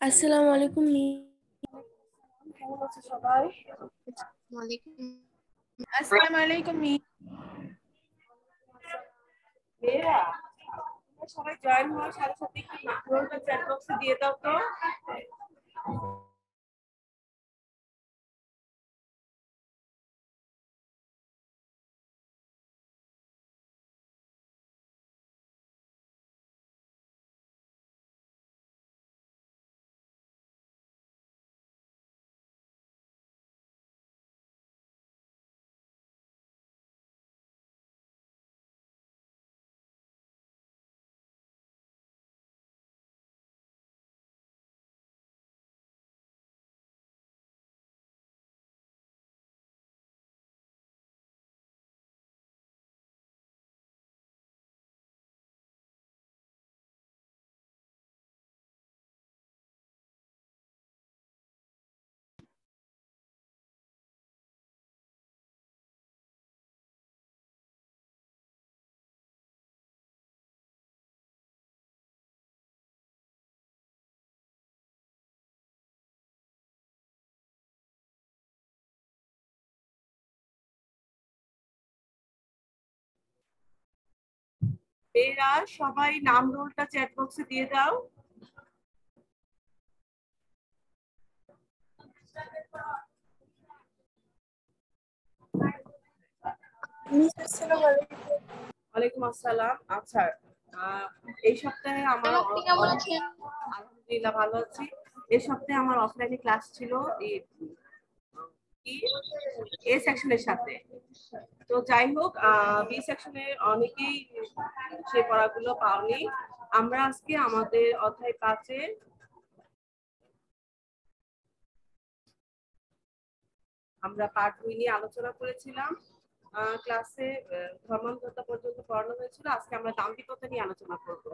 আসসালামু আলাইকুম কেমন আছে সবাই? আসসালামু আলাইকুম মি সবাই জয়েন হওয়ার সাথে সাথে চ্যাট বক্সে দিয়ে দাও তো। মেয়েরা সবাই নাম রোলটা চ্যাট বক্সে দিয়ে দাও। ওয়ালাইকুম আসসালাম। আচ্ছা এই সপ্তাহে আমার আলহামদুলিল্লাহ ভালো আছি। এই সপ্তাহে আমার অফলাইনে ক্লাস ছিল এই কি এ সেকশনের সাথে। তো যাই হোক বি সেকশনে অনেকেই সেই পড়াগুলো পাওনি। আমরা আজকে আমাদের অধ্যায় পাঁচে আমরা পার্ট দুই নিয়ে আলোচনা করেছিলাম। ক্লাসে ধর্মান্তরতা পর্যন্ত পড়ানো হয়েছিল। আজকে আমরা দাম্ভিকতা নিয়ে আলোচনা করব।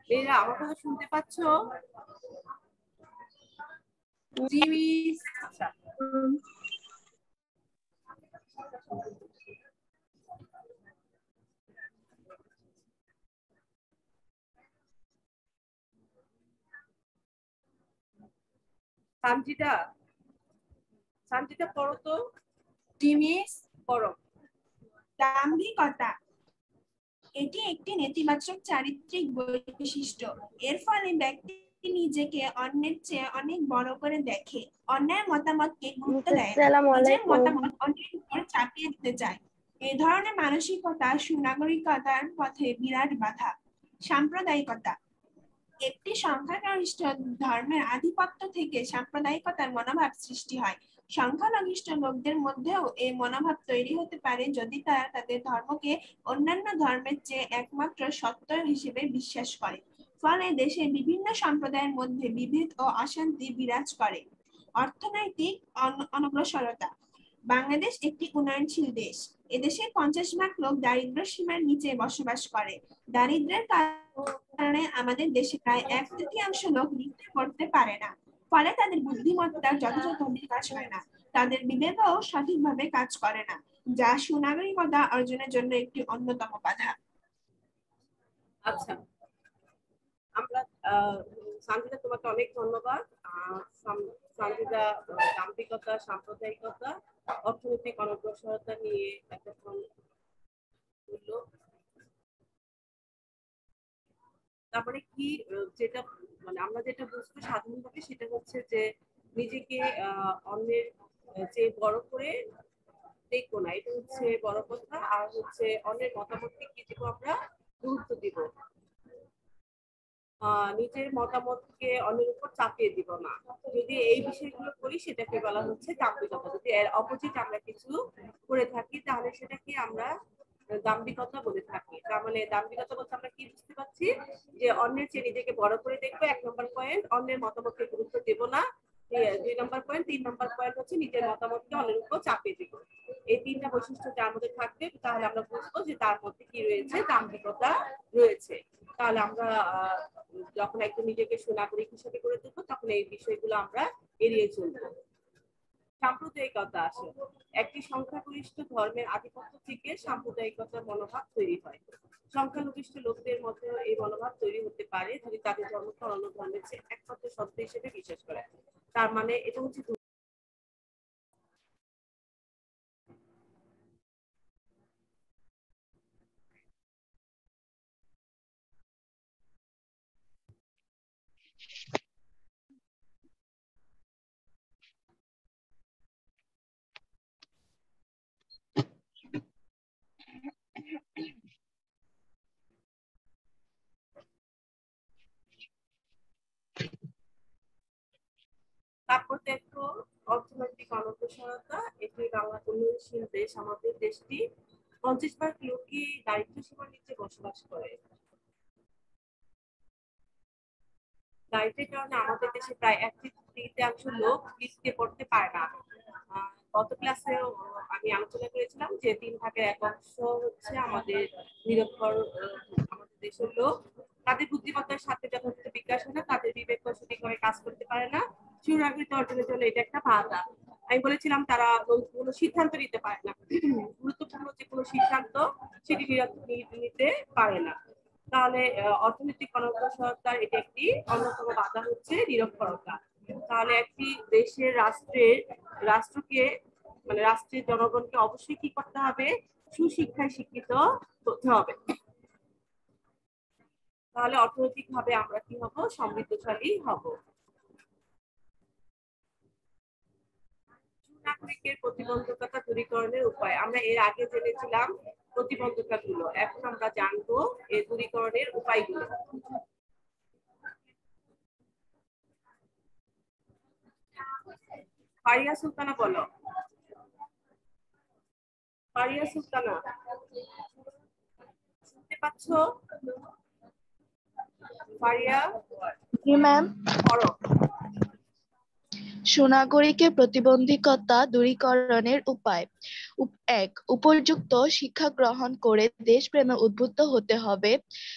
মেয়েরা আমার কথা শুনতে পাচ্ছ জি সানজিদা সানজিদা পড়ো তো। জি মিস পড়ো দাম্ভিকতা এটি একটি নেতিবাচক চারিত্রিক বৈশিষ্ট্য। এর ফলে ব্যক্তি নিজেকে অন্যের চেয়ে অনেক বড় করে দেখে অন্যের মতামতকে গুরুত্ব দেয় নিজের মতামত অন্যের উপর চাপিয়ে দিতে চায়। এ ধরনের মানসিকতা সুনাগরিকতার পথে বিরাট বাধা। সাম্প্রদায়িকতা। একটি সংখ্যাগরিষ্ঠ ধর্মের আধিপত্য থেকে সাম্প্রদায়িকতার মনোভাব সৃষ্টি হয়। সংখ্যালঘিষ্ঠ লোকদের মধ্যেও এই মনোভাব তৈরি হতে পারে যদি তারা তাদের ধর্মকে অন্যান্য ধর্মের চেয়ে একমাত্র সত্য হিসেবে বিশ্বাস করে। ফলে দেশে বিভিন্ন সম্প্রদায়ের মধ্যে বিভেদ ও অশান্তি বিরাজ করে। অর্থনৈতিক অন- অনগ্রসরতা। বাংলাদেশ একটি উন্নয়নশীল দেশ। এদেশে পঞ্চাশ ভাগ লোক দারিদ্র্য সীমার নিচে বসবাস করে। দারিদ্র্যের কারণে আমাদের দেশে প্রায় এক তৃতীয়াংশ লোক লিখতে পড়তে পারে না। ফলে তাদের বুদ্ধিমত্তার যথাযথ বিকাশ হয় না। তাদের বিবেকও সঠিকভাবে কাজ করে না যা সুনাগরিকতা অর্জনের জন্য একটি অন্যতম বাধা। আচ্ছা। আমরা আহ, সানজিদা তোমাকে অনেক ধন্যবাদ। আহ, দাম্ভিকতা সাম্প্রদায়িকতা অর্থনৈতিক অনগ্রসরতা নিয়ে বলল তারপরে কি যেটা মানে আমরা যেটা বুঝব সাধারণভাবে সেটা হচ্ছে যে নিজেকে অন্যের যে বড় করে দেখব না। এটা হচ্ছে বড় কথা। আর হচ্ছে অন্যের মতামতকে কি দিব আমরা? গুরুত্ব দিব। নিজের মতামতকে অন্যের উপর চাপিয়ে দিব না। যদি এই বিষয়গুলো করি, সেটাকে বলা হচ্ছে দাম্ভিকতা যদি এর অপোজিট আমরা কিছু করে থাকি, তাহলে সেটাকে আমরা দাম্ভিকতা বলে থাকি। তার মানে দাম্ভিকতা বলতে আমরা কি বুঝতে পারছি? যে অন্যের চেয়ে নিজেকে বড় করে দেখব, এক নম্বর পয়েন্ট অন্যের মতামতকে গুরুত্ব দেব না। দুই নম্বর পয়েন্ট তিন নম্বর পয়েন্ট হচ্ছে নিজের মতামতকে অন্যের উপর চাপিয়ে দিব। এই তিনটা বৈশিষ্ট্য যার মধ্যে থাকবে, তাহলে আমরা বুঝব যে তার মধ্যে কি রয়েছে, দাম্ভিকতা রয়েছে। তাহলে আমরা যখন একজন নিজেকে সুনাগরিক হিসেবে করে তুলবো, তখন এই বিষয়গুলো আমরা এড়িয়ে চলবো। সাম্প্রদায়িকতা আসে। একটি সংখ্যাগরিষ্ঠ ধর্মের আধিপত্য থেকে সাম্প্রদায়িকতার মনোভাব তৈরি হয়। সংখ্যালঘিষ্ঠ লোকদের মধ্যেও এই মনোভাব তৈরি হতে পারে যদি তাদের ধর্মকে অন্য ধর্মের চেয়ে একমাত্র সত্য হিসেবে বিশ্বাস করে তার মানে এটা হচ্ছে দু- তারপর দেখো অর্থনৈতিক অনগ্রসরতা এটি বাংলা উন্নয়নশীল দেশ, আমাদের দেশটি পঞ্চাশ ভাগ লোকই দারিদ্র সীমার নিচে বসবাস করে। দারিদ্রের কারণে আমাদের দেশে প্রায় এক তৃতীয়াংশ লোক লিখতে পড়তে পারে না। গত ক্লাসেও আমি আলোচনা করেছিলাম যে তিন ভাগের এক অংশ হচ্ছে আমাদের নিরক্ষর আমাদের দেশের লোক। তাদের বুদ্ধিমত্তার সাথে যথাযথ বিকাশ হয় না, তাদের বিবেক সঠিকভাবে কাজ করতে পারে না। সুনাগরিকতা অর্জনের জন্য এটা একটা বাধা। আমি বলেছিলাম তারা কোনো সিদ্ধান্ত নিতে পারে না। গুরুত্বপূর্ণ যে কোনো সিদ্ধান্ত সেটি নিতে পারে না। তাহলে অর্থনৈতিক অনগ্রসরতার এটা একটি অন্যতম বাধা হচ্ছে নিরক্ষরতা। তাহলে একটি দেশের রাষ্ট্রের রাষ্ট্রকে মানে রাষ্ট্রের জনগণকে অবশ্যই কি করতে হবে? সুশিক্ষায় শিক্ষিত হতে হবে। তাহলে অর্থনৈতিক ভাবে আমরা কি হব? সমৃদ্ধশালী হব। নাগরিকের প্রতিবন্ধকতা দূরীকরণের উপায়। আমরা এর আগে জেনেছিলাম প্রতিবন্ধকতা গুলো এখন আমরা জানব এই দূরীকরণের উপায়গুলো। ফারিয়া সুলতানা বলো। ফারিয়া সুলতানা শুনতে পাচ্ছ? ফারিয়া জি ম্যাম পড়ো। সুনাগরিকের প্রতিবন্ধকতা দূরীকরণের উপায়। উপ- এক, উপযুক্ত শিক্ষা গ্রহণ করে দেশপ্রেমে উদ্বুদ্ধ হতে হবে।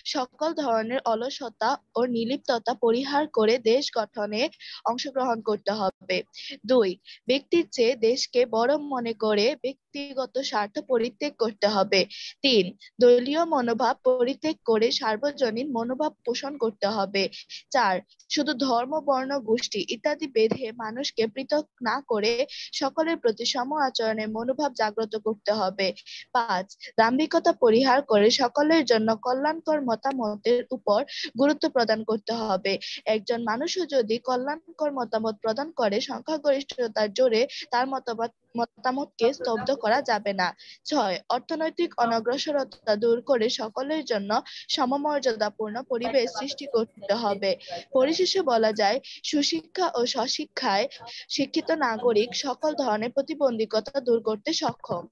সকল ধরনের অলসতা ও নিলিপ্ততা পরিহার করে দেশ গঠনে অংশগ্রহণ করতে হবে। দুই, ব্যক্তির চেয়ে দেশকে বড় মনে করে ব্যক্তিগত স্বার্থ পরিত্যাগ করতে হবে। তিন, দলীয় মনোভাব পরিত্যাগ করে সার্বজনীন মনোভাব পোষণ করতে হবে। চার, শুধু ধর্ম, বর্ণ, গোষ্ঠী ইত্যাদি বেঁধে মানুষকে পৃথক না করে সকলের প্রতি সম আচরণের মনোভাব জাগ্রত করতে হবে। পাঁচ, দাম্ভিকতা পরিহার করে সকলের জন্য কল্যাণকর মতামতের উপর গুরুত্ব প্রদান করতে হবে। একজন মানুষও যদি কল্যাণকর মতামত প্রদান করে, সংখ্যাগরিষ্ঠতার জোরে তার মতামত মতামতকে স্তব্ধ করা যাবে না। ছয়, অর্থনৈতিক অনগ্রসরতা দূর করে সকলের জন্য সমমর্যাদাপূর্ণ পরিবেশ সৃষ্টি করতে হবে। পরিশেষে বলা যায়, সুশিক্ষা ও স্বশিক্ষায় শিক্ষিত নাগরিক সকল ধরনের প্রতিবন্ধকতা দূর করতে সক্ষম।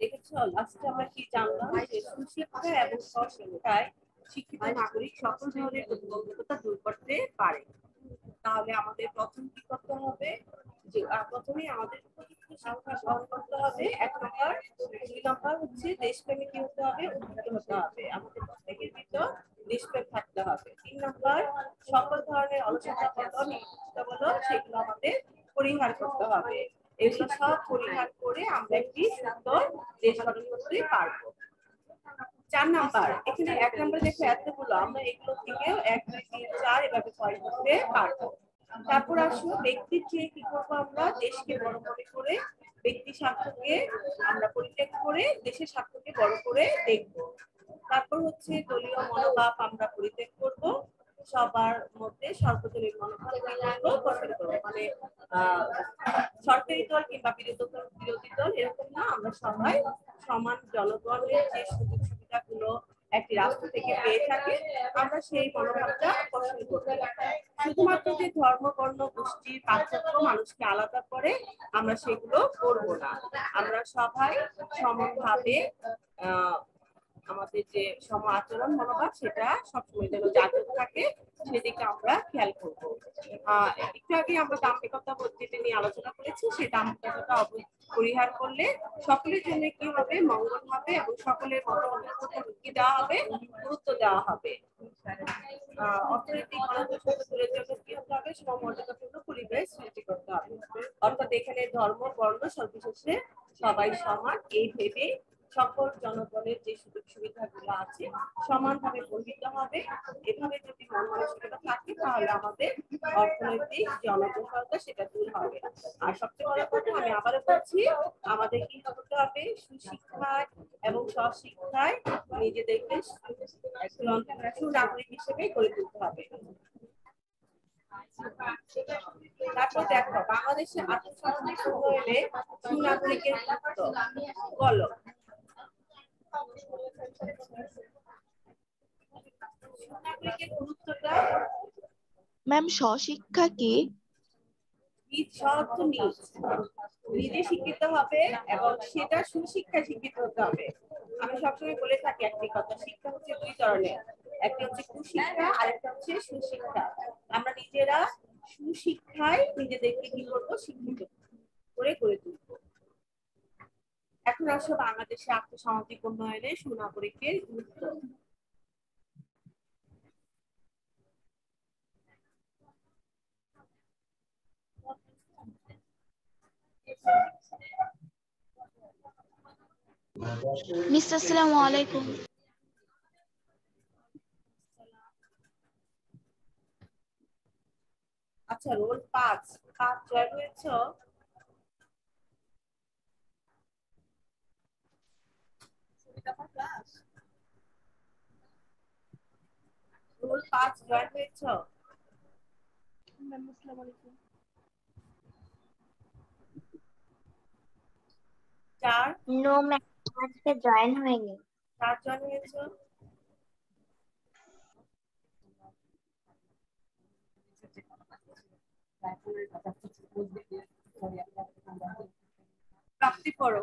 দেখেছ লাস্টে আমরা কি জানলাম যে সুশিক্ষা এবং স্বশিক্ষায় শিক্ষিত নাগরিক সকল ধরনের প্রতিবন্ধকতা দূর করতে পারে। তাহলে আমাদের প্রথম কি করতে হবে? প্রথমে আমাদের উপযুক্ত শিক্ষা করতে হবে। এক নম্বর, দুই নম্বর দেশপ্রেমে কি হতে হবে? আমাদের প্রত্যেকের দেশপ্রেম থাকতে হবে। তিন নম্বর, সকল ধরনের বলো নির্দিষ্ট বলো সেগুলো আমাদের পরিহার করতে হবে। এগুলো সব পরিহার করে আমরা একটি সুন্দর দেশ গঠন করতে পারব। চার নাম্বার, এখানে এক নাম্বার দেখো এতগুলো। আমরা এগুলো থেকে এক, দুই, তিন, চার এভাবে পয়েন্ট করতে পারব। তারপর আসো ব্যক্তির চেয়ে কি করব আমরা, দেশকে বড় মনে করে ব্যক্তি স্বার্থকে আমরা পরিত্যাগ করে, দেশের স্বার্থকে বড় করে দেখব। তারপর হচ্ছে দলীয় মনোভাব আমরা পরিত্যাগ করব। সবার মধ্যে সর্বজনীন মনোভাব মানে আহ, সরকারি দল কিংবা বিরোধী দল বিরোধী দল এরকম না, আমরা সবাই সমান জনগণের যে সুযোগ সুবিধাগুলো একটি রাষ্ট্র থেকে পেয়ে থাকে, আমরা সেই মনোভাবটা পোষণ করি। শুধুমাত্র যে ধর্ম, বর্ণ গোষ্ঠীর পার্থক্য মানুষকে আলাদা করে আমরা সেগুলো করব না। আমরা সবাই সমানভাবে, আহ আমাদের যে সম আচরণ মনোভাব, সেটা সবসময় যেন জাগ্রত থাকে, সেদিকে আমরা খেয়াল করব। আহ একটু আগে আমরা দাম্ভিকতা যেটা নিয়ে আলোচনা করেছি, সেই দাম্ভিকতা পরিহার করলে সকলের জন্য কি হবে? মঙ্গল হবে এবং সকলের মতামত কি দেওয়া হবে, গুরুত্ব দেওয়া হবে। অর্থনৈতিক কি হবে? পরিবেশ সৃষ্টি করতে হবে। অর্থাৎ এখানে ধর্ম, বর্ণ সর্বশেষে সবাই সমান, এই ভেবে সকল জনগণের যে সুযোগ সুবিধাগুলো আছে সমানভাবে বন্ধিত হবে। এভাবে যদি মন মানসিকতা থাকে, তাহলে আমাদের অর্থনৈতিক যে অনগ্রসরতা সেটা দূর হবে। আর সবচেয়ে বড় কথা, আমি আবারও বলছি, আমাদের কি করতে হবে? সুশিক্ষায় এবং স্বশিক্ষায় নিজেদেরকে সুনাগরিক হিসেবে গড়ে তুলতে হবে। তারপর দেখো, বাংলাদেশে আর্থসামাজিক উন্নয়নে সুনাগরিকের বলো। ম্যাম, স্বশিক্ষা কি? নিজ শিক্ষিত হবে এবং সেটা সুশিক্ষায় শিক্ষিত হতে হবে। আমি সবসময় বলে থাকি একটি কথা, শিক্ষা হচ্ছে দুই ধরনের। একটা হচ্ছে কুশিক্ষা আর একটা হচ্ছে সুশিক্ষা। আমরা নিজেরা সুশিক্ষায় নিজেদেরকে কি করব? শিক্ষিত করে গড়ে তুলবো। এখন আসো বাংলাদেশে আর্থসামাজিক উন্নয়নে সুনাগরিকের গুরুত্ব। মিস আসসালামু আলাইকুম। আচ্ছা রোল পাঁচ। পাঁচ জয় হয়েছ রোল পাঁচ জয় হয়েছ? চার? নো ম্যাম আজকে জয়েন হয়নি। চার জন হয়েছ? প্রাপ্তি পড়ো।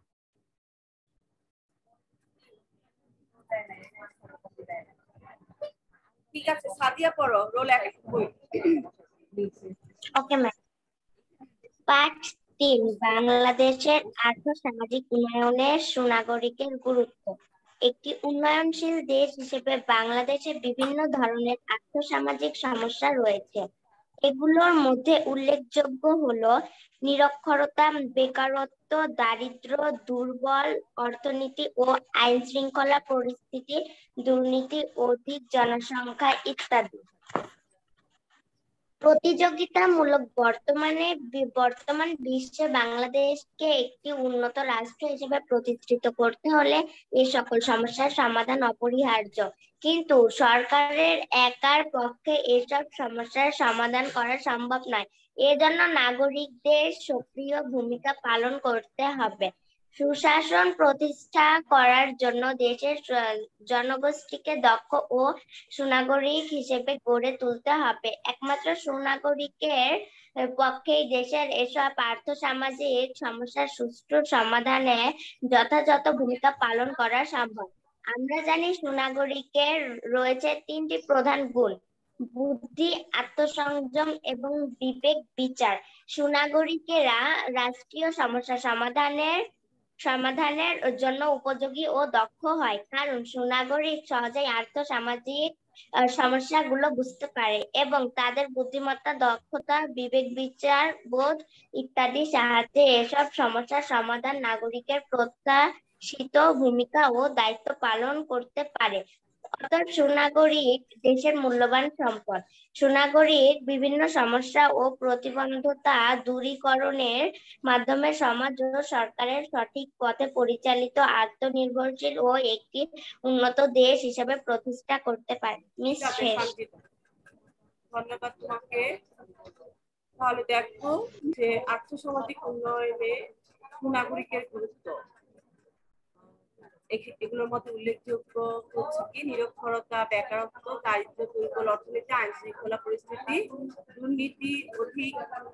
ঠিক আছে, সাদিয়া পড়ো রোল এক ওকে ম্যাম পাঠ তিন, বাংলাদেশের আর্থ সামাজিক উন্নয়নের সুনাগরিকের গুরুত্ব। একটি উন্নয়নশীল দেশ হিসেবে বাংলাদেশে বিভিন্ন ধরনের আর্থসামাজিক সমস্যা রয়েছে। এগুলোর মধ্যে উল্লেখযোগ্য হলো নিরক্ষরতা, বেকারত্ব, দারিদ্র, দুর্বল অর্থনীতি ও আইন শৃঙ্খলা পরিস্থিতি, দুর্নীতি, অধিক জনসংখ্যা ইত্যাদি। প্রতিযোগিতামূলক বর্তমানে বর্তমান বিশ্বে বাংলাদেশকে একটি উন্নত রাষ্ট্র হিসেবে প্রতিষ্ঠিত করতে হলে এই সকল সমস্যার সমাধান অপরিহার্য। কিন্তু সরকারের একার পক্ষে এসব সমস্যার সমাধান করা সম্ভব নয়। এজন্য নাগরিকদের সক্রিয় ভূমিকা পালন করতে হবে। সুশাসন প্রতিষ্ঠা করার জন্য দেশের জনগোষ্ঠীকে দক্ষ ও সুনাগরিক হিসেবে গড়ে তুলতে হবে। একমাত্র সুনাগরিকের পক্ষেই দেশের এসব আর্থ সামাজিক সমস্যার সুষ্ঠু সমাধানে যথাযথ ভূমিকা পালন করা সম্ভব। আমরা জানি সুনাগরিকের রয়েছে তিনটি প্রধান গুণ, বুদ্ধি, আত্মসংযম এবং বিবেক বিচার। সুনাগরিকেরা রাষ্ট্রীয় সমস্যা সমাধানের সমাধানের জন্য উপযোগী ও দক্ষ হয়। কারণ সুনাগরিক সহজেই আর্থ সামাজিক সমস্যাগুলো বুঝতে পারে এবং তাদের বুদ্ধিমত্তা, দক্ষতা, বিবেক বিচার, বোধ ইত্যাদি সাহায্যে এসব সমস্যার সমাধান নাগরিকের প্রত্যাশিত ভূমিকা ও দায়িত্ব পালন করতে পারে। অর্থাৎ সুনাগরিক দেশের মূল্যবান সম্পদ। সুনাগরিক বিভিন্ন সমস্যা ও প্রতিবন্ধকতা দূরীকরণের মাধ্যমে সমাজ ও সরকারের সঠিক পথে পরিচালিত আত্মনির্ভরশীল ও একটি উন্নত দেশ হিসেবে প্রতিষ্ঠা করতে পারে। ধন্যবাদ তোমাকে। তাহলে দেখো যে আর্থসামাজিক উন্নয়নে সুনাগরিকের গুরুত্ব। এগুলোর মধ্যে উল্লেখযোগ্য হচ্ছে কি, নিরক্ষরতা, বেকারত্ব, দারিদ্র, দুর্বল অর্থনীতি আইন শৃঙ্খলা পরিস্থিতি, দুর্নীতি, অধিক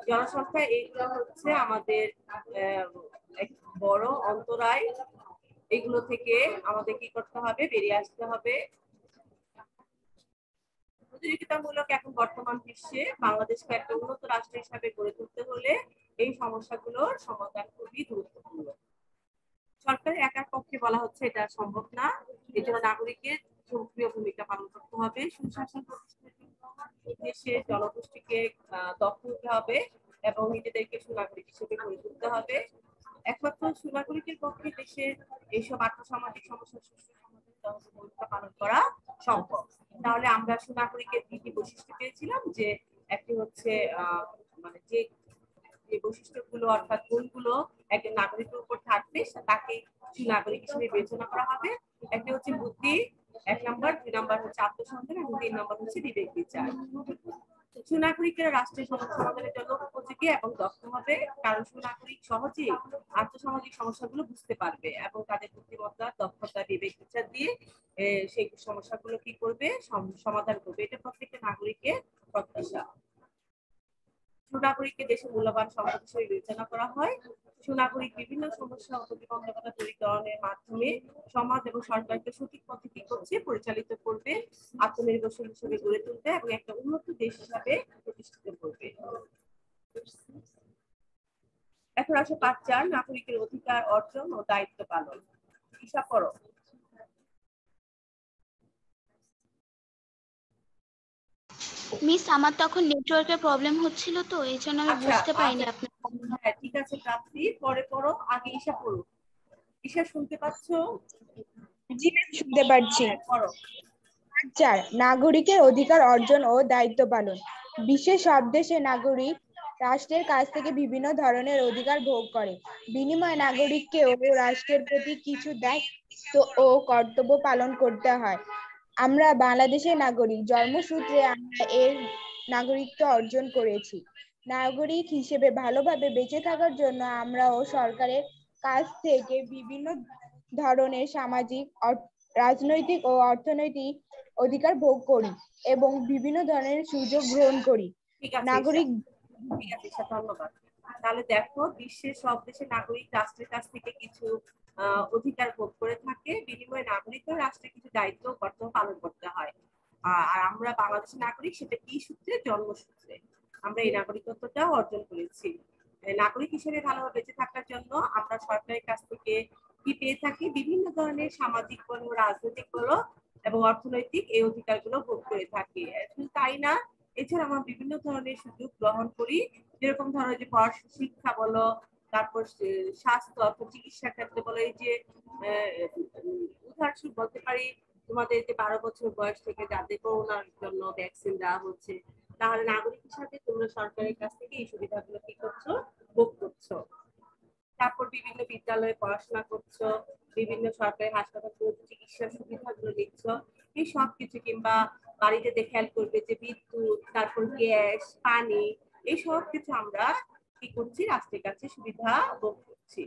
জনসংখ্যা, এইগুলো হচ্ছে আমাদের বড় অন্তরায়। এগুলো থেকে আমাদের কি করতে হবে? বেরিয়ে আসতে হবে। প্রতিযোগিতামূলক এখন বর্তমান বিশ্বে বাংলাদেশকে একটা উন্নত রাষ্ট্র হিসাবে গড়ে তুলতে হলে এই সমস্যাগুলোর সমাধান খুবই গুরুত্বপূর্ণ। সরকারের একার পক্ষে বলা হচ্ছে এটা সম্ভব না। এই নাগরিকের সক্রিয় ভূমিকা পালন করতে হবে। সুশাসন প্রতিষ্ঠার জন্য দেশের জনগোষ্ঠীকে দক্ষ হতে হবে এবং নিজেদেরকে সুনাগরিক হিসেবে গড়ে তুলতে হবে। একমাত্র সুনাগরিকের পক্ষে দেশের এইসব আর্থসামাজিক সমস্যার সুষ্ঠু ভূমিকা পালন করা সম্ভব। তাহলে আমরা সুনাগরিকের কি বৈশিষ্ট্য পেয়েছিলাম? যে একটি হচ্ছে মানে যে যে বৈশিষ্ট্যগুলো অর্থাৎ গুণগুলো একজন নাগরিকের উপর থাকবে তাকে সুনাগরিক হিসেবে বিবেচনা করা হবে। একটি হচ্ছে বুদ্ধি, এক নম্বর। দুই নম্বর হচ্ছে আত্মসন্ধান এবং তিন নম্বর হচ্ছে বিবেক বিচার। সুনাগরিকেরা রাষ্ট্রের সমস্যা সমাধানের জন্য উপযোগী এবং দক্ষ হবে, কারণ সুনাগরিক সহজেই আর্থসামাজিক সমস্যাগুলো বুঝতে পারবে এবং তাদের বুদ্ধিমত্তা, দক্ষতা, বিবেক বিচার দিয়ে সেই সমস্যাগুলো কি করবে? সম- সমাধান করবে। এটা প্রত্যেকটা নাগরিকের প্রত্যাশা। সুনাগরিককে দেশের মূল্যবান সম্পদ হিসেবে বিবেচনা করা হয়। সুনাগরিক বিভিন্ন সমস্যা ও প্রতিবন্ধকতা দূরীকরণের মাধ্যমে সমাজ এবং সরকারকে সঠিক পথে কি করছে, পরিচালিত করবে, আত্মনির্ভরশীল হিসেবে গড়ে তুলবে এবং একটা উন্নত দেশ হিসাবে প্রতিষ্ঠিত করবে। এখন আসে পাঁচ চার নাগরিকের অধিকার, অর্জন ও দায়িত্ব পালন। হিসাব করো। মিস আমার তখন নেটওয়ার্কের প্রবলেম হচ্ছিল তো এই জন্য আমি আচ্ছা, বুঝতে পারিনি আচ্ছা। আপনার হ্যাঁ ঠিক আছে প্রাপ্তি পরে পড়ো আগে ঈশা পড়ো ঈশা শুনতে পাচ্ছো? জি ম্যাম শুনতে পাচ্ছি হ্যাঁ, পড়ো। চার নাগরিকের অধিকার অর্জন ও দায়িত্ব পালন। বিশ্বের সব দেশে নাগরিক রাষ্ট্রের কাছ থেকে বিভিন্ন ধরনের অধিকার ভোগ করে। বিনিময়ে নাগরিককে ও রাষ্ট্রের প্রতি কিছু দায়িত্ব ও কর্তব্য পালন করতে হয়। আমরা বাংলাদেশের নাগরিক জন্মসূত্রে আমরা এর নাগরিকত্ব অর্জন করেছি নাগরিক হিসেবে ভালোভাবে বেঁচে থাকার জন্য আমরাও সরকারের কাছ থেকে বিভিন্ন ধরনের সামাজিক রাজনৈতিক ও অর্থনৈতিক অধিকার ভোগ করি এবং বিভিন্ন ধরনের সুযোগ গ্রহণ করি। নাগরিক ঠিক আছে ধন্যবাদ তাহলে দেখো বিশ্বের সব দেশের নাগরিক রাষ্ট্রের কাছ থেকে কিছু অধিকার ভোগ করে থাকে। বিনিময়ে নাগরিকও রাষ্ট্রের কিছু দায়িত্ব কর্তব্য পালন করতে হয়। আর আমরা বাংলাদেশের নাগরিক, সেটা কি সূত্রে? জন্মসূত্রে। আমরা এই নাগরিকত্বটা অর্জন করেছি। নাগরিক হিসেবে ভালোভাবে বেঁচে থাকার জন্য আমরা সরকারের কাছ থেকে কি পেয়ে থাকি? বিভিন্ন ধরনের সামাজিক বলো রাজনৈতিক বলো এবং অর্থনৈতিক এই অধিকারগুলো ভোগ করে থাকি। শুধু তাই না, এছাড়া আমরা বিভিন্ন ধরনের সুযোগ গ্রহণ করি। যেরকম ধরো যে শিক্ষা বলো তারপর স্বাস্থ্য অর্থাৎ চিকিৎসা ক্ষেত্রে বলো যে উদাহরণস্বরূপ বলতে পারি, তোমাদের যে বারো বছর বয়স থেকে যাদের করোনার জন্য ভ্যাকসিন দেওয়া হচ্ছে, তাহলে নাগরিক হিসাবে তোমরা সরকারের কাছ থেকে এই সুবিধাগুলো কি করছ? ভোগ করছ। তারপর বিভিন্ন বিদ্যালয়ে পড়াশোনা করছ, বিভিন্ন সরকারি হাসপাতাল চিকিৎসার সুবিধাগুলো নিচ্ছ, এই সব কিছু কিংবা বাড়িতে দেখে খেয়াল করবে যে বিদ্যুৎ, তারপর গ্যাস, পানি, এই সব কিছু আমরা কি করছি? রাষ্ট্রের কাছে সুবিধা ভোগ করছি।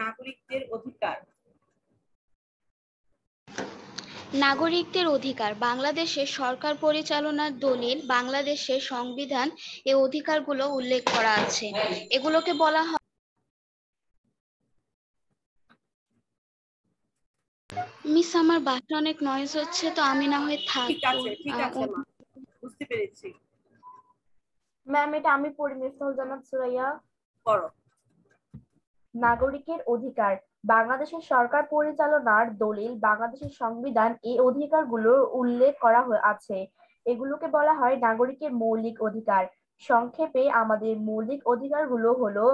নাগরিকদের অধিকার। নাগরিকদের অধিকার বাংলাদেশের সরকার পরিচালনার দলিল বাংলাদেশের সংবিধান এই অধিকারগুলো উল্লেখ করা আছে। এগুলোকে বলা হয় মিস আমার বাসায় অনেক নয়েজ হচ্ছে তো আমি না হয় ঠিক থাকব বুঝতে পেরেছি। ম্যাম এটা আমি পড়ি মিসল জানাত সুরাইয়া পড়ো। নাগরিকের অধিকার। বাংলাদেশের সরকার পরিচালনার দলিল বাংলাদেশের সংবিধান এই অধিকারগুলো উল্লেখ করা আছে। এগুলোকে বলা হয় নাগরিকের মৌলিক অধিকার। সংক্ষেপে আমাদের মৌলিক অধিকারগুলো হলো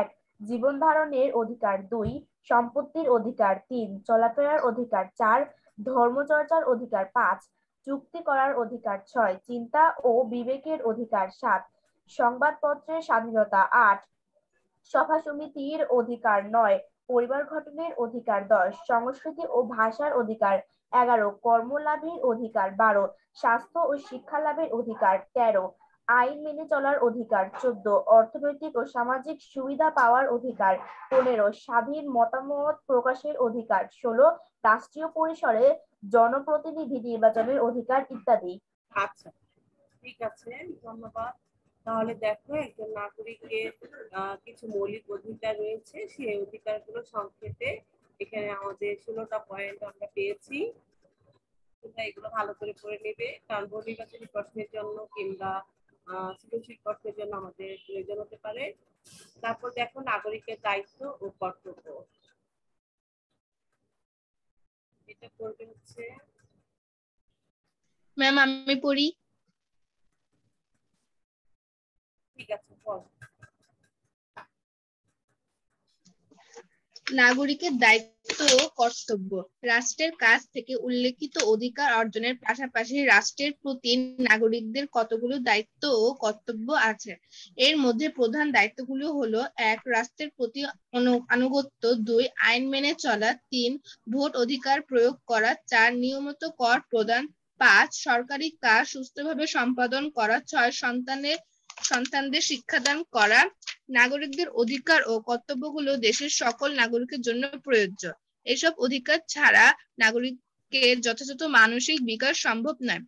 এক জীবন ধারণের অধিকার দুই সম্পত্তির অধিকার তিন চলাফেরার অধিকার চার ধর্মচর্চার অধিকার পাঁচ চুক্তি করার অধিকার ছয়, চিন্তা ও বিবেকের অধিকার সাত, সংবাদপত্রের স্বাধীনতা আট, সভা সমিতির অধিকার নয়, পরিবার ঘটনের অধিকার দশ, সংস্কৃতি ও ভাষার অধিকার এগারো, কর্মলাভের অধিকার বারো, স্বাস্থ্য ও শিক্ষা লাভের অধিকার তেরো আইন মেনে চলার অধিকার, চোদ্দ, অর্থনৈতিক ও সামাজিক সুবিধা পাওয়ার অধিকার, পনেরো, স্বাধীন মতামত প্রকাশের অধিকার, ষোলো, রাষ্ট্রীয় পরিসরে জনপ্রতিনিধি নির্বাচনের অধিকার ইত্যাদি। আচ্ছা ঠিক আছে, ধন্যবাদ। তাহলে দেখো, একজন নাগরিকের কিছু মৌলিক অধিকার রয়েছে, সেই অধিকারগুলো সংক্ষেপে এখানে আমাদের ষোলোটা পয়েন্ট আমরা পেয়েছি। এগুলো ভালো করে পড়ে নেবে। কারণ নির্বাচনী প্রশ্নের জন্য কিংবা সৃজনশীল প্রশ্নের জন্য আমাদের প্রয়োজন হতে পারে। তারপর দেখো নাগরিকের দায়িত্ব ও কর্তব্য। এটা করবে হচ্ছে ম্যাম আমি পড়ি। ঠিক আছে বল নাগরিকের দায়িত্ব ও কর্তব্য। রাষ্ট্রের কাছ থেকে উল্লেখিত অধিকার অর্জনের পাশাপাশি রাষ্ট্রের প্রতি নাগরিকদের কতগুলো দায়িত্ব ও কর্তব্য আছে? এর মধ্যে প্রধান দায়িত্বগুলো হলো, এক, রাষ্ট্রের প্রতি আনুগত্য, দুই, আইন মেনে চলা, তিন, ভোট অধিকার প্রয়োগ করা, চার, নিয়মিত কর প্রদান, পাঁচ, সরকারি কাজ সুস্থভাবে সম্পাদন করা, ছয়, সন্তানের সন্তানদের শিক্ষাদান করা নাগরিকদের অধিকার ও কর্তব্যগুলো দেশের সকল নাগরিকের জন্য প্রযোজ্য। এসব অধিকার ছাড়া নাগরিকের যথাযথ মানসিক বিকাশ সম্ভব নয়।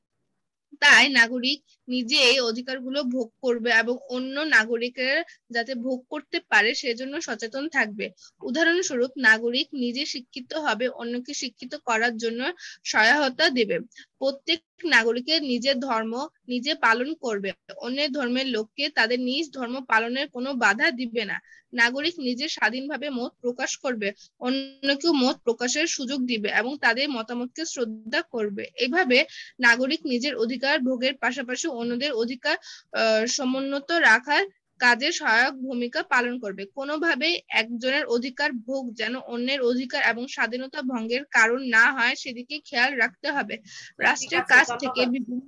তাই নাগরিক নিজে এই অধিকারগুলো ভোগ করবে এবং অন্য নাগরিকের যাতে ভোগ করতে পারে সেজন্য সচেতন থাকবে। উদাহরণস্বরূপ, নাগরিক নিজে শিক্ষিত হবে অন্যকে শিক্ষিত করার জন্য সহায়তা দেবে। প্রত্যেক নাগরিকের নিজের ধর্ম নিজে পালন করবে। অন্যের ধর্মের লোককে তাদের নিজ ধর্ম পালনের কোনো বাধা দিবে না। নাগরিক নিজে স্বাধীনভাবে মত প্রকাশ করবে, অন্যকেও মত প্রকাশের সুযোগ দিবে এবং তাদের মতামতকে শ্রদ্ধা করবে। এভাবে নাগরিক নিজের অধিকার ভোগের পাশাপাশি অন্যদের অধিকার সমুন্নত রাখার কাজে সহায়ক ভূমিকা পালন করবে। কোনোভাবেই একজনের অধিকার ভোগ যেন অন্যের অধিকার এবং স্বাধীনতা ভঙ্গের কারণ না হয় সেদিকে খেয়াল রাখতে হবে। রাষ্ট্রের কাছ থেকে বিভিন্ন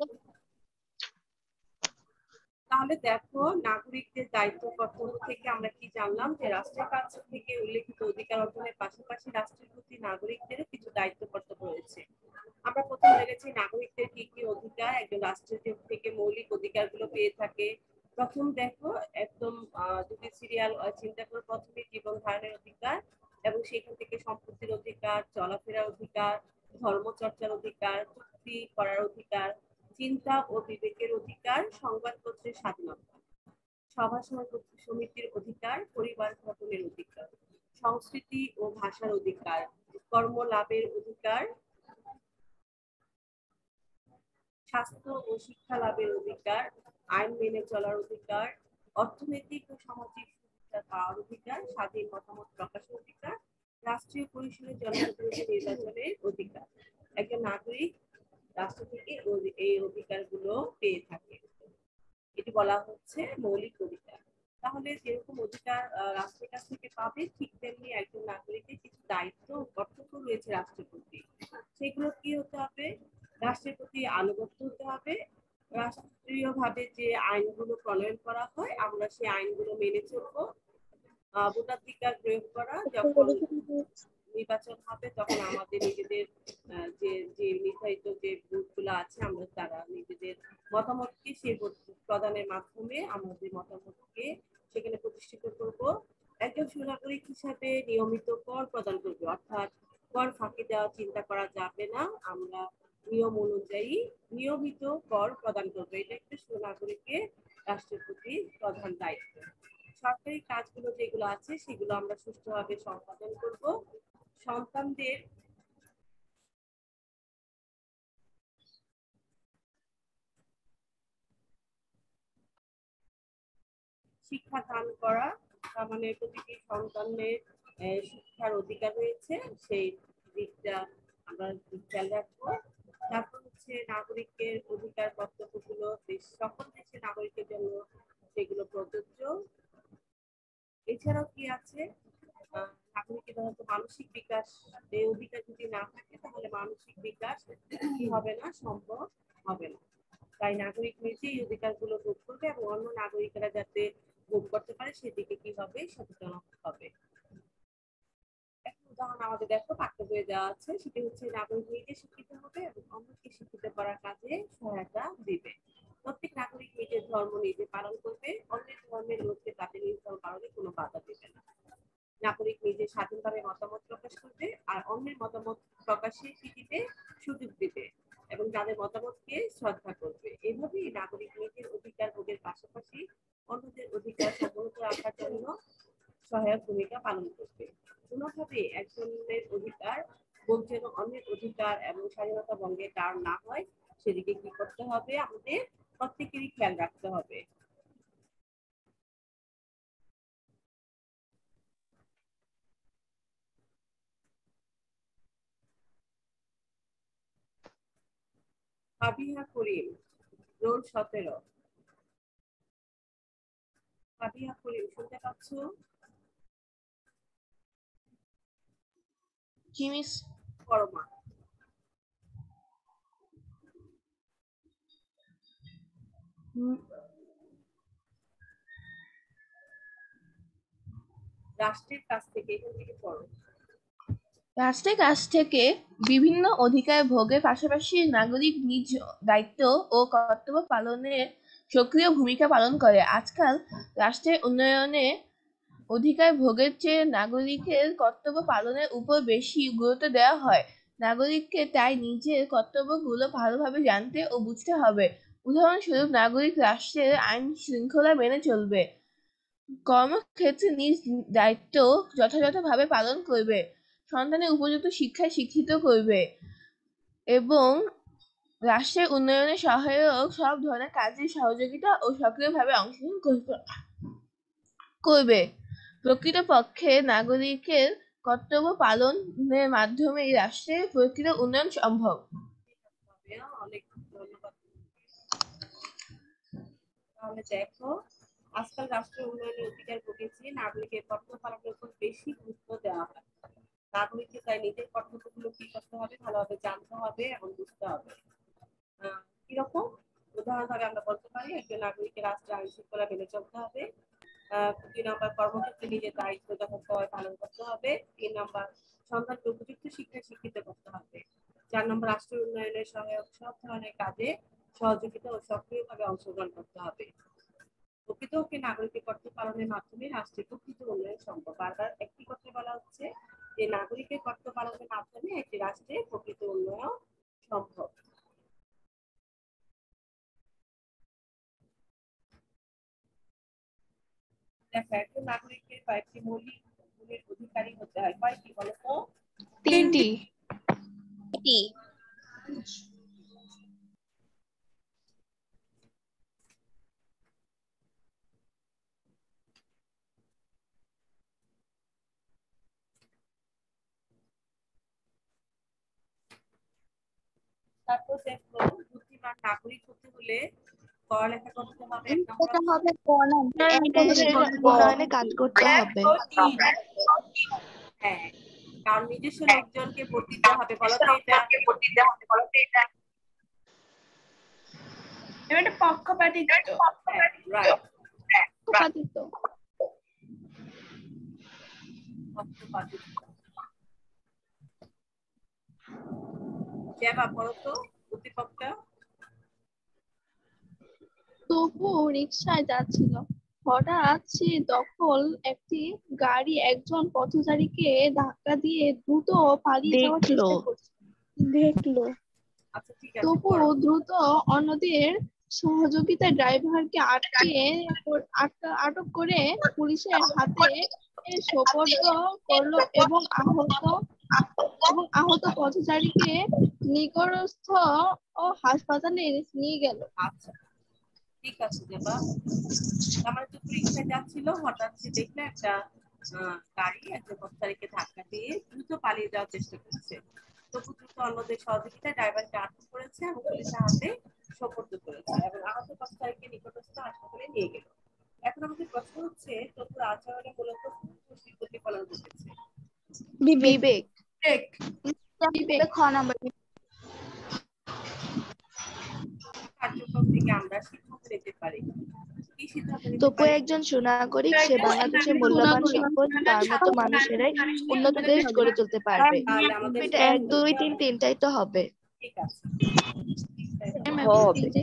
তাহলে দেখো নাগরিকদের দায়িত্ব কর্তব্য থেকে আমরা কি জানলাম যে রাষ্ট্রের কাছ থেকে উল্লেখিত অধিকার অর্জনের পাশাপাশি রাষ্ট্রের প্রতি নাগরিকদেরও কিছু দায়িত্ব কর্তব্য রয়েছে। আমরা প্রথম জেনেছি নাগরিকদের কি কি অধিকার একজন রাষ্ট্রের থেকে মৌলিক অধিকারগুলো পেয়ে থাকে প্রথম দেখো, একদম যদি সিরিয়াল চিন্তা করে প্রথমে জীবন ধারণের অধিকার এবং সেখান থেকে সম্পত্তির অধিকার, চলাফেরার অধিকার ধর্মচর্চার অধিকার, চুক্তি করার অধিকার, চিন্তা ও বিবেকের অধিকার, সংবাদপত্রের স্বাধীনতা সভা সমিতি- সমিতির অধিকার, পরিবার গঠনের অধিকার, সংস্কৃতি ও ভাষার অধিকার, কর্ম লাভের অধিকার স্বাস্থ্য ও শিক্ষা লাভের অধিকার, আইন মেনে চলার অধিকার, অর্থনৈতিক ও সামাজিক সুবিধা পাওয়ার অধিকার, স্বাধীন মতামত প্রকাশের অধিকার, রাষ্ট্রীয় পরিষদের জনপ্রতিনিধি নির্বাচনের অধিকার। একজন নাগরিক রাষ্ট্র থেকে এই অধিকারগুলো পেয়ে থাকে। এটি বলা হচ্ছে মৌলিক অধিকার। তাহলে যেরকম অধিকার রাষ্ট্রের কাছ থেকে পাবে, ঠিক তেমনি একজন নাগরিকের কিছু দায়িত্ব কর্তব্য রয়েছে রাষ্ট্রের প্রতি। সেগুলো কি হতে হবে? রাষ্ট্রের প্রতি আনুগত্য হতে হবে। রাষ্ট্রীয়ভাবে যে আইনগুলো প্রণয়ন করা হয়, আমরা সেই আইনগুলো মেনে চলবো। ভোটাধিকার প্রয়োগ করা যখন নির্বাচন হবে, তখন আমাদের নিজেদের যে যে নির্ধারিত যে বুথগুলো আছে, আমরা তারা নিজেদের মতামতকে সেই প্রদানের মাধ্যমে আমাদের মতামতকে সেখানে প্রতিষ্ঠিত করব। একজন সুনাগরিক হিসাবে নিয়মিত কর প্রদান করবে, অর্থাৎ কর ফাঁকি দেওয়া চিন্তা করা যাবে না। আমরা নিয়ম অনুযায়ী নিয়মিত কর প্রদান করবে। এটা একটা সুনাগরিকের রাষ্ট্রের প্রতি প্রধান দায়িত্ব। সরকারি কাজগুলো যেগুলো আছে, সেগুলো আমরা সুষ্ঠুভাবে সম্পাদন করব। সন্তানদের শিক্ষা দান করা, তার মানে প্রতিটি সন্তানের শিক্ষার অধিকার রয়েছে। সেই দিকটা আমরা খেয়াল রাখব। তারপর হচ্ছে নাগরিকের অধিকার কর্তব্যগুলো দেশ সকল দেশের নাগরিকের জন্য সেগুলো প্রযোজ্য। এছাড়াও কি আছে? নাগরিকের হয়তো মানসিক বিকাশ এই অধিকার যদি না থাকে, তাহলে মানসিক বিকাশ কি হবে না? সম্ভব হবে না। তাই নাগরিক নিজেই অধিকারগুলো ভোগ করবে এবং অন্য নাগরিকেরা যাতে ভোগ করতে পারে, সেদিকে কি হবে? সচেতন হবে। উদাহরণ আমাদের দেখো পাঠ্য বইয়ে দেওয়া আছে, সেটি হচ্ছে নাগরিক নিজে শিক্ষিত হবে এবং অন্যকে শিক্ষিত করার কাজে সহায়তা দিবে। প্রত্যেক নাগরিক নিজের ধর্ম নিজে পালন করবে, অন্যের ধর্মের লোককে তাদের নিজ পালনে কোনো বাধা দিবে না। নাগরিক নিজে স্বাধীনভাবে মতামত প্রকাশ করবে আর অন্যের মতামত প্রকাশের ভিত্তিতে সুযোগ দিবে এবং তাদের মতামতকে শ্রদ্ধা করবে। এভাবেই নাগরিক নিজের অধিকার ভোগের পাশাপাশি অন্যদের অধিকার সমুন্নত রাখার জন্য সহায়ক ভূমিকা পালন করবে। কোনোভাবে একজনের অধিকার যেন অন্যের অধিকার এবং স্বাধীনতা ভঙ্গের কারণ না হয়, সেদিকে কি করতে হবে? আমাদের প্রত্যেকেরই খেয়াল রাখতে হবে। ফাবিহা করিম, রোল সতেরো। ফাবিহা করিম, শুনতে পাচ্ছ? জি মিস রাষ্ট্রের কাছ থেকে এখান থেকে পড়ো রাষ্ট্রের কাছ থেকে বিভিন্ন অধিকার ভোগের পাশাপাশি নাগরিক নিজ দায়িত্ব ও কর্তব্য পালনের সক্রিয় ভূমিকা পালন করে। আজকাল রাষ্ট্রের উন্নয়নে অধিকার ভোগের চেয়ে নাগরিকের কর্তব্য পালনের উপর বেশি গুরুত্ব দেওয়া হয়। নাগরিককে তাই নিজের কর্তব্যগুলো ভালোভাবে জানতে ও বুঝতে হবে। উদাহরণস্বরূপ, নাগরিক রাষ্ট্রের আইন শৃঙ্খলা মেনে চলবে। কর্মক্ষেত্রে নিজ দায়িত্ব যথাযথভাবে পালন করবে। সন্তানের উপযুক্ত শিক্ষায় শিক্ষিত করবে এবং রাষ্ট্রের উন্নয়নে সহায়ক সব ধরনের কাজে সহযোগিতা ও সক্রিয়ভাবে অংশগ্রহণ করবে। করবে প্রকৃতপক্ষে নাগরিকের কর্তব্য পালনের মাধ্যমে রাষ্ট্রের প্রকৃত উন্নয়ন সম্ভব। তাহলে দেখো, আজকাল রাষ্ট্রের উন্নয়নের অধিকার ভোগেছে নাগরিকের কর্তব্য পালনের উপর বেশি গুরুত্ব দেওয়া হয়। নাগরিককে তাই নিজের কর্তব্যগুলো কি করতে হবে, ভালোভাবে জানতে হবে এবং বুঝতে হবে। কীরকম? উদাহরণভাবে আমরা বলতে পারি, একজন নাগরিকের রাষ্ট্রের আইন শৃঙ্খলা মেনে চলতে হবে। দুই নম্বর কর্মক্ষেত্রে নিজের দায়িত্ব যথাযথভাবে পালন করতে হবে, তিন নম্বর সন্তানকে উপযুক্ত শিক্ষায় শিক্ষিত করতে হবে। চার নম্বর রাষ্ট্র উন্নয়নের সহায়ক সব ধরনের কাজে সহযোগিতা ও সক্রিয়ভাবে অংশগ্রহণ করতে হবে। প্রকৃতপক্ষে নাগরিকের কর্তব্য পালনের মাধ্যমে রাষ্ট্রের প্রকৃত উন্নয়ন সম্ভব? বারবার একটি কথা বলা হচ্ছে যে, নাগরিকের কর্তব্য পালনের মাধ্যমে একটি রাষ্ট্রের প্রকৃত উন্নয়ন সম্ভব। দেখো একজন নাগরিকের কয়েকটি মৌলিক গুণের অধিকারী হতে হয়। কয়টি বলতো তিনটি। তারপর দেখো বুদ্ধিমান নাগরিক হতে হলে পড়ালেখা করতে হবে কাজ করতে হ্যাঁ কারণ নিজস্ব লোকজনকে ভোট দিতে হবে বলো তো এটা। এবার এটা পক্ষপাতিত্ব। রাইট পক্ষপাতিত্ব। বলো তো উদ্দীপকটা তবু রিক্সায় যাচ্ছিল। হঠাৎ সে দখল একটি গাড়ি একজন পথচারীকে ধাক্কা দিয়ে দ্রুত পালিয়ে যাওয়ার চেষ্টা করছে দেখল। আচ্ছা ঠিক আছে তবু দ্রুত অন্যদের সহযোগিতায় ড্রাইভারকে আটকে আটকা- আটক করে পুলিশের হাতে সোপর্দ করল এবং আহত এবং আহত পথচারীকে নিকটস্থ ও হাসপাতালে নিয়ে গেল। আচ্ছা। ঠিক আছে জেবা আমার তো পরীক্ষায় যাচ্ছিল হঠাৎ সে দেখল একটা আহ, গাড়ি একজন পথচারীকে ধাক্কা দিয়ে দ্রুত পালিয়ে যাওয়ার চেষ্টা করছে। তবু দ্রুত অন্যদের সহযোগিতায় ড্রাইভারকে আটক করেছে এবং পুলিশের হাতে সোপর্দ করেছে এবং আহত পথচারীকে নিকটস্থ হাসপাতালে নিয়ে গেল। এখন আমাদের প্রশ্ন হচ্ছে তবু আচরণে মূলত প্রতিফলন ঘটেছে? বিবেক। বিবেক। খ নাম্বার। কার্যক্রম থেকে আমরা শিক্ষা নিতে পারি। তবু একজন সুনাগরিক সে বাংলাদেশের মূল্যবান সম্পদ তার মতো মানুষেরাই উন্নত দেশ গড়ে তুলতে পারবে। এটা এক দুই তিন তিনটাই তো হবে। ঠিক আছে। হবে।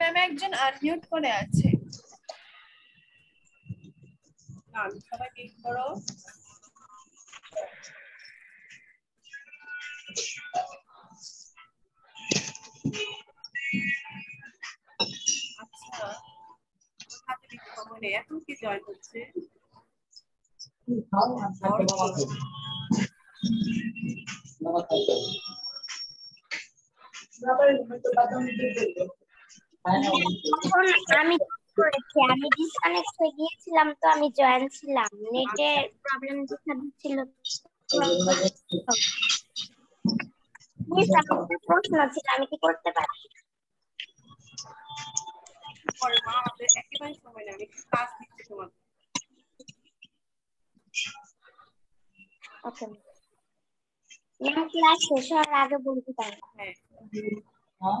ম্যাম একজন আনমিউট করে আছে। নাম সবাই ক্লিক করো। আচ্ছা হাতে বেশি এখন কি জয়েন হচ্ছে? আমি করেছি আমি ডিসকানেক্ট হয়ে গিয়েছিলাম তো আমি জয়েন ছিলাম। নেটের প্রবলেম দেখা দিচ্ছিল প্রশ্ন ছিল আমি কি করতে পারি? পরে মা আমাদের একেবারে সময় নেই আমি কাজ দিচ্ছি তোমাকে। ওকে ম্যাম ক্লাস শেষ হওয়ার আগে বলতে পারি। হ্যাঁ।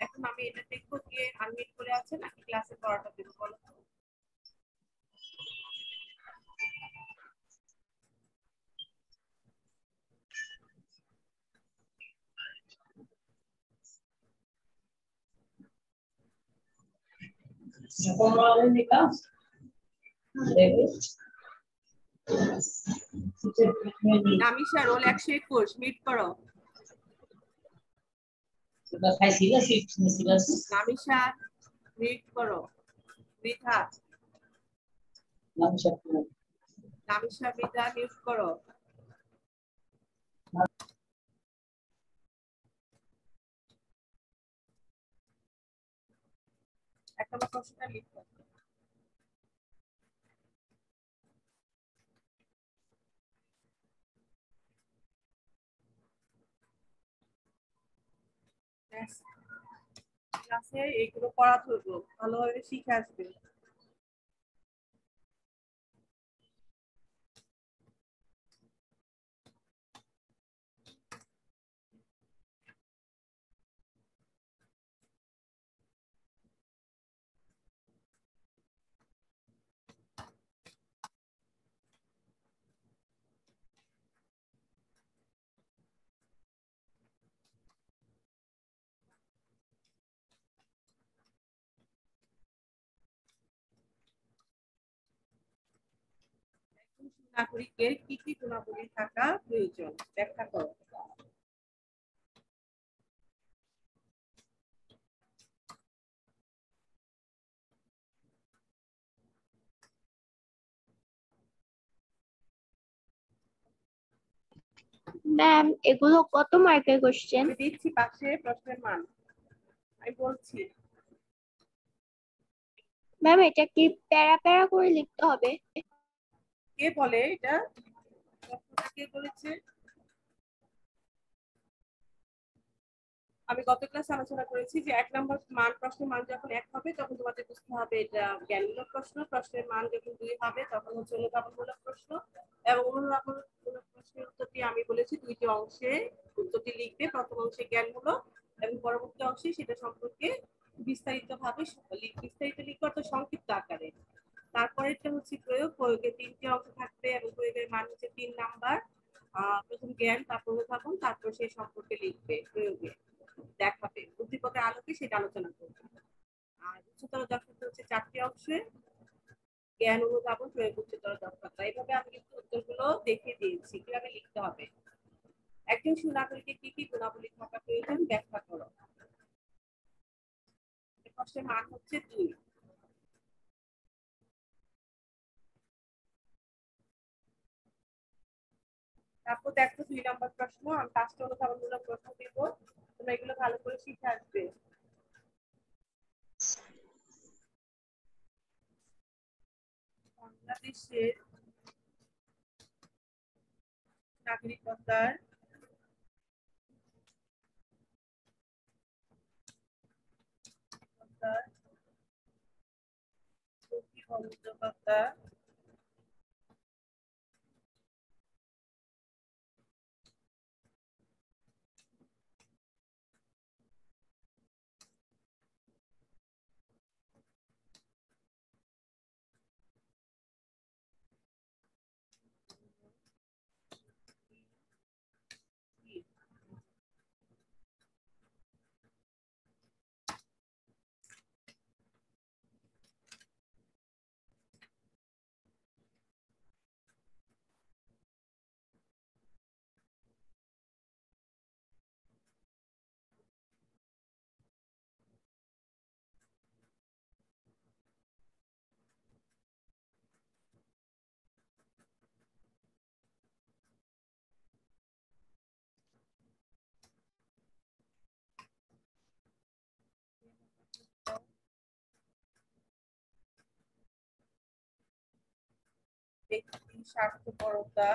এখন আমি এটা দেখব যে আনমিট করে আছে নাকি ক্লাসে পড়াটা দেবো বলো তো? নামিশা রোল একশো একুশ মিট করো নামিশা মিট করো বৃথা নামিশা বৃথা মিউট করো এক নম্বর প্রশ্নটা লিখো ক্লাসে এগুলো পড়া ধরবো ভালোভাবে শিখে আসবে। নাগরিকের কি কি গুণাবলী থাকা প্রয়োজন? ব্যাখ্যা করো। ম্যাম এগুলো কত মার্কের কোশ্চেন আমি দিচ্ছি পাশে প্রশ্নের মান। আমি বলছি। ম্যাম এটা কি প্যারা প্যারা করে লিখতে হবে? কে বলে এটা? কে বলেছে? আমি গত ক্লাসে আলোচনা করেছি যে এক নম্বর মান, প্রশ্নের মান যখন এক হবে, তখন তোমাদের বুঝতে হবে এটা জ্ঞানমূলক প্রশ্ন। প্রশ্নের মান যখন দুই হবে, তখন হচ্ছে অনুধাবনমূলক প্রশ্ন। এবং অনুধাবনমূলক প্রশ্নের উত্তরটি আমি বলেছি, দুইটি অংশে উত্তরটি লিখবে। প্রথম অংশে জ্ঞানমূলক এবং পরবর্তী অংশে সেটা সম্পর্কে বিস্তারিত ভাবে বিস্তারিত লিখবে অর্থাৎ সংক্ষিপ্ত আকারে। তারপরেরটা হচ্ছে প্রয়োগ। প্রয়োগে তিনটি অংশ থাকবে এবং প্রয়োগের মান হচ্ছে তিন নাম্বার। প্রথম জ্ঞান, তারপর অনুধাবন তারপর সেই সম্পর্কে লিখবে প্রয়োগে। দেখাবে। উদ্দীপকের আলোকে সেটা আলোচনা করবে। আর উচ্চতর দক্ষতা হচ্ছে চারটি অংশে। জ্ঞান অনুধাবন প্রয়োগ, উচ্চতর দক্ষতা। এইভাবে আমি কিন্তু উত্তরগুলো দেখিয়ে দিয়েছি। কীভাবে লিখতে হবে? একজন সুনাগরিকের কি কি গুণাবলী থাকা প্রয়োজন, ব্যাখ্যা করো। প্রশ্নের মান হচ্ছে দুই। তারপর দেখো দুই নম্বর প্রশ্ন, আমি পাঁচটা অনুধাবনমূলক প্রশ্ন দিব, তোমরা এগুলো ভালো করে শিখে আসবে। বাংলাদেশের নাগরিকতার প্রতিবন্ধকতা ব্যক্তি স্বার্থপরতা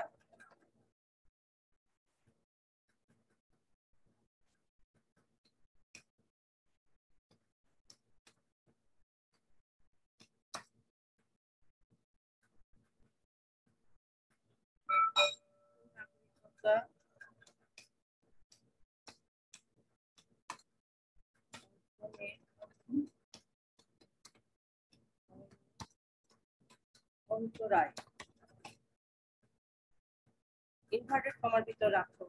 অন্তরায়। ইনভার্টেড কমার ভিতর রাখো।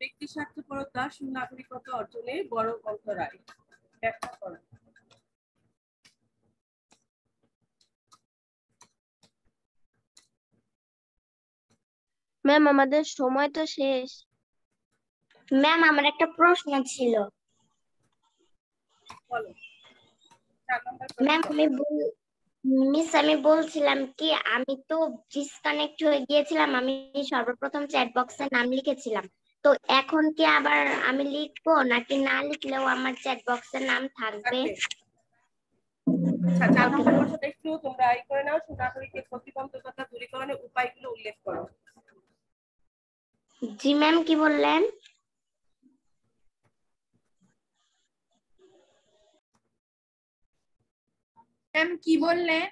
ব্যক্তি স্বার্থপরতা সুনাগরিকতা অর্জনে বড় অন্তরায় ব্যাখ্যা করো। ম্যাম আমাদের সময় তো শেষ। ম্যাম আমার একটা প্রশ্ন ছিল। বলো। ম্যাম আমি মিস আমি বলছিলাম কি আমি তো ডিসকানেক্ট হয়ে গিয়েছিলাম। আমি সর্বপ্রথম চ্যাট বক্সে নাম লিখেছিলাম। তো এখন কি আবার আমি লিখব নাকি না লিখলেও আমার চ্যাট বক্সের নাম থাকবে? আচ্ছা চার নম্বর প্রশ্নটা একটু তোমরা ই করে নাও সুনাগরিকের প্রতিবন্ধকতা দূরীকরণের উপায়গুলো উল্লেখ করো। জি ম্যাম কি বললেন? ম্যাম, কি বললেন?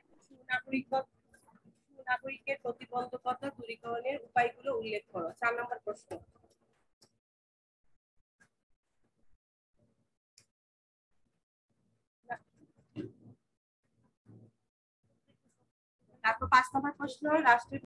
সুনাগরিকের প্রতিবন্ধকতা দূরীকরণের উপায়গুলো উল্লেখ করো। চার নম্বর প্রশ্ন। তারপর পাঁচ নম্বর প্রশ্ন, রাষ্ট্রের